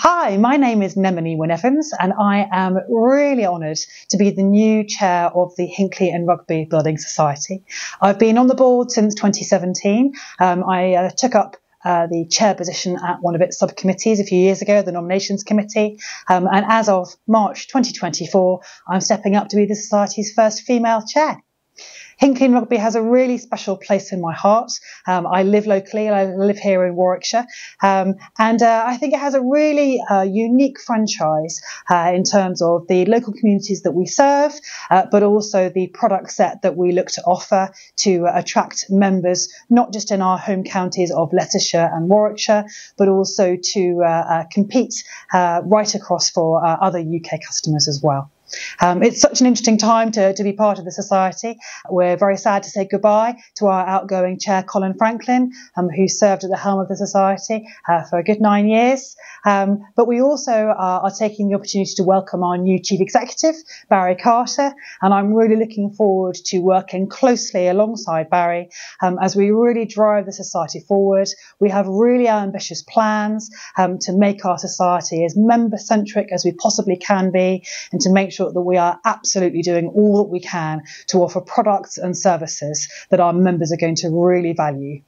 Hi, my name is Nemone Wynn-Evans, and I am really honoured to be the new chair of the Hinckley and Rugby Building Society. I've been on the board since 2017. Um, I uh, took up uh, the chair position at one of its subcommittees a few years ago, the nominations committee. Um, and as of March 2024, I'm stepping up to be the Society's first female chair. Hinckley and Rugby has a really special place in my heart. Um, I live locally, I live here in Warwickshire, um, and uh, I think it has a really uh, unique franchise uh, in terms of the local communities that we serve, uh, but also the product set that we look to offer to attract members, not just in our home counties of Leicestershire and Warwickshire, but also to uh, uh, compete right across for other UK customers as well. Um, it's such an interesting time to, to be part of the society. We're very sad to say goodbye to our outgoing chair, Colin Franklin, um, who served at the helm of the society uh, for a good nine years. Um, but we also are, are, taking the opportunity to welcome our new chief executive, Barry Carter, and I'm really looking forward to working closely alongside Barry um, as we really drive the society forward. We have really ambitious plans um, to make our society as member centric as we possibly can be and to make sure that we are absolutely doing all that we can to offer products and services that our members are going to really value.